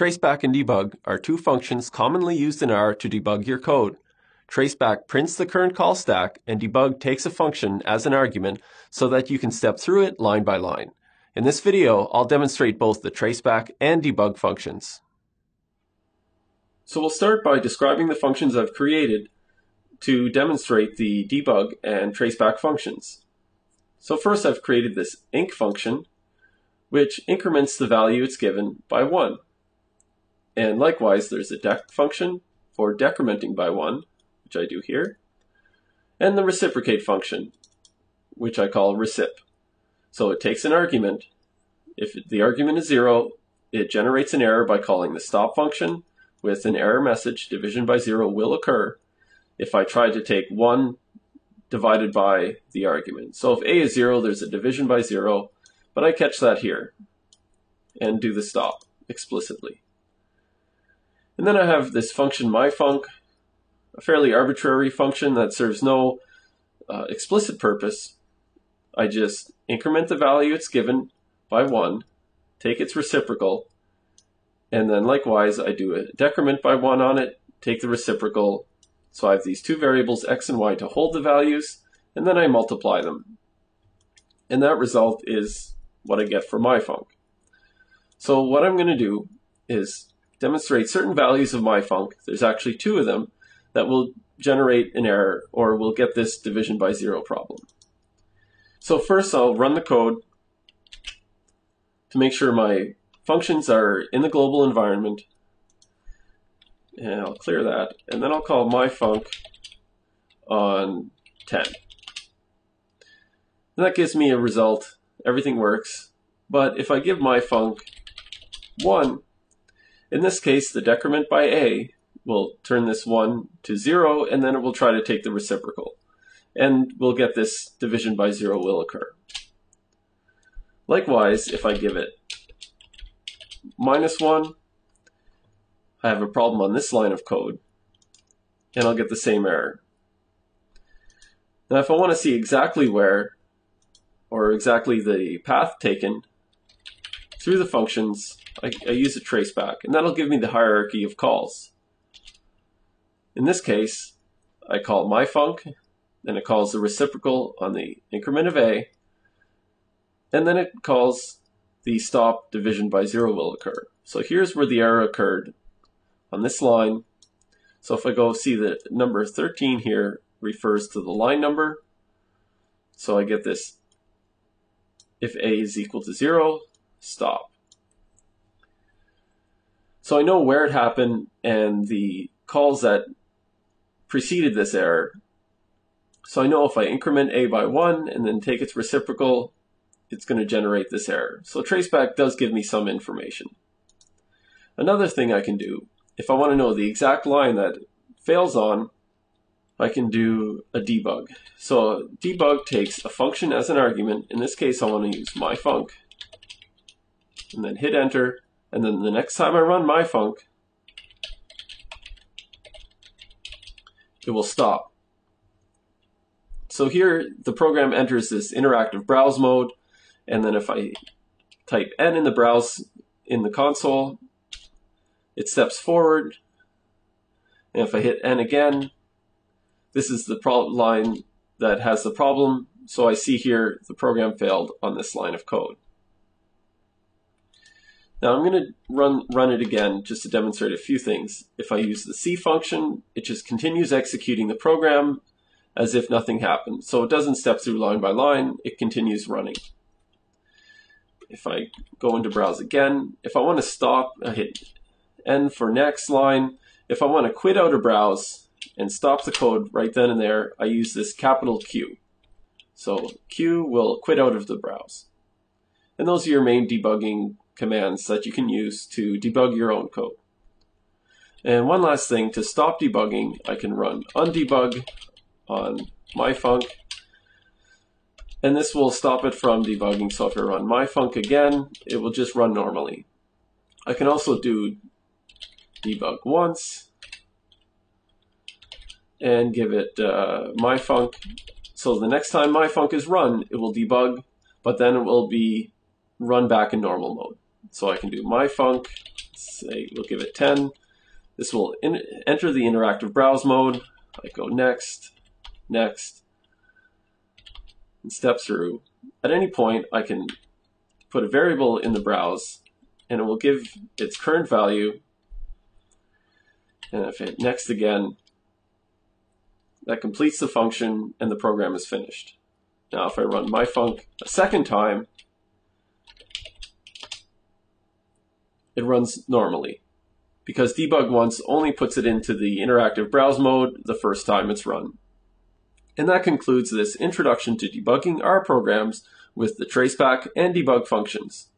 Traceback and debug are two functions commonly used in R to debug your code. Traceback prints the current call stack and debug takes a function as an argument so that you can step through it line by line. In this video, I'll demonstrate both the traceback and debug functions. So we'll start by describing the functions I've created to demonstrate the debug and traceback functions. So first I've created this inc function, which increments the value it's given by 1. And likewise, there's a dec function for decrementing by 1, which I do here, and the reciprocate function, which I call recip. So it takes an argument. If the argument is 0, it generates an error by calling the stop function with an error message, division by 0 will occur if I try to take 1 divided by the argument. So if a is 0, there's a division by 0, but I catch that here and do the stop explicitly. And then I have this function myfunc, a fairly arbitrary function that serves no uh, explicit purpose. I just increment the value it's given by 1, take its reciprocal, and then likewise I do a decrement by 1 on it, take the reciprocal. So I have these two variables x and y to hold the values, and then I multiply them. And that result is what I get for my myfunc. So what I'm going to do is demonstrate certain values of myfunc. There's actually two of them that will generate an error or will get this division by zero problem. So first I'll run the code to make sure my functions are in the global environment. And I'll clear that. And then I'll call myfunc on 10. And that gives me a result. Everything works. But if I give myfunc 1, in this case, the decrement by a will turn this 1 to 0, and then it will try to take the reciprocal. And we'll get this division by 0 will occur. Likewise, if I give it minus 1, I have a problem on this line of code, and I'll get the same error. Now if I want to see exactly where, or exactly the path taken through the functions, I, I use a traceback, and that'll give me the hierarchy of calls. In this case, I call myfunc, then it calls the reciprocal on the increment of a, and then it calls the stop division by zero will occur. So here's where the error occurred on this line. So if I go see the number 13 here refers to the line number. So I get this if a is equal to zero, stop. So I know where it happened and the calls that preceded this error. So I know if I increment a by 1 and then take its reciprocal, it's going to generate this error. So traceback does give me some information. Another thing I can do, if I want to know the exact line that fails on, I can do a debug. So debug takes a function as an argument. In this case, I want to use myfunc, and then hit enter, and then the next time I run myfunc, it will stop. So here the program enters this interactive browse mode, and then if I type n in the browse in the console, it steps forward, and if I hit n again, this is the line that has the problem. So I see here the program failed on this line of code. Now I'm going to run, run it again just to demonstrate a few things. If I use the C function, it just continues executing the program as if nothing happened. So it doesn't step through line by line, it continues running. If I go into browse again, if I want to stop, I hit N for next line. If I want to quit out a browse and stop the code right then and there, I use this capital Q. So Q will quit out of the browse. And those are your main debugging commands that you can use to debug your own code. And one last thing, to stop debugging, I can run undebug on myfunc, and this will stop it from debugging. So if I run myfunc again, it will just run normally. I can also do debug once and give it uh, myfunc. So the next time myfunc is run, it will debug, but then it will be run back in normal mode. So I can do my myfunc say we'll give it 10. This will in, enter the interactive browse mode. I go next, next, and step through. At any point, I can put a variable in the browse, and it will give its current value. And if I hit next again, that completes the function and the program is finished. Now if I run myfunc a second time, it runs normally because debug once only puts it into the interactive browse mode the first time it's run. And that concludes this introduction to debugging R programs with the traceback and debug functions.